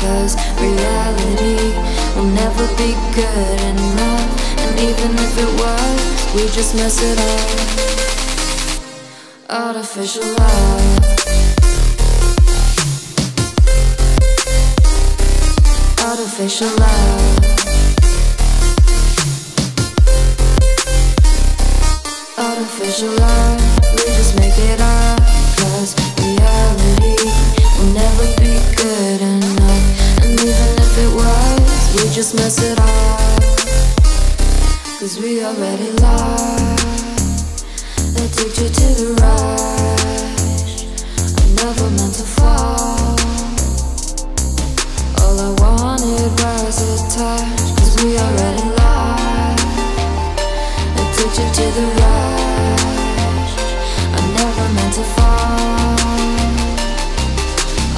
cause reality will never be good enough. And even if it was, we just mess it up. Artificial love. Artificial love. Just mess it up. Cause we already lost. Addicted to the rush. I never meant to fall. All I wanted was a touch. Cause we already lost. Addicted to the rush. I never meant to fall.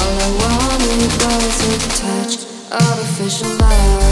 All I wanted was a touch. Artificial love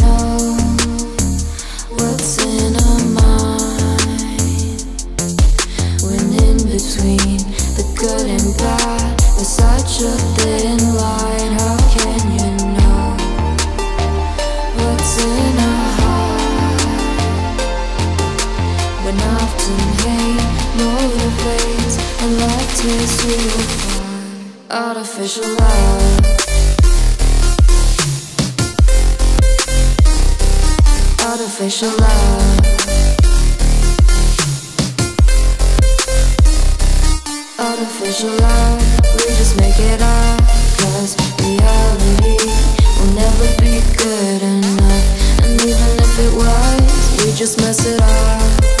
Motivates Artificial love Artificial love Artificial love, we just make it up Cause reality will never be good enough. And even if it was, we just mess it up